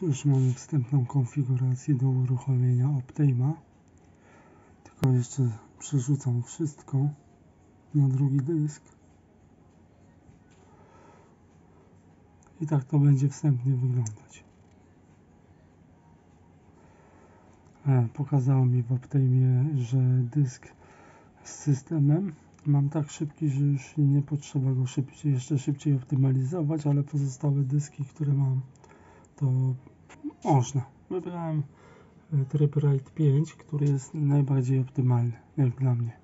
Tu już mamy wstępną konfigurację do uruchomienia Optima. Tylko jeszcze przerzucam wszystko na drugi dysk. I tak to będzie wstępnie wyglądać. E, pokazało mi w Optimie, że dysk z systemem mam tak szybki, że już nie potrzeba go szybciej, jeszcze szybciej optymalizować, ale pozostałe dyski, które mam, to można. Wybrałem e, tryb RAID 5, który jest najbardziej optymalny, jak dla mnie.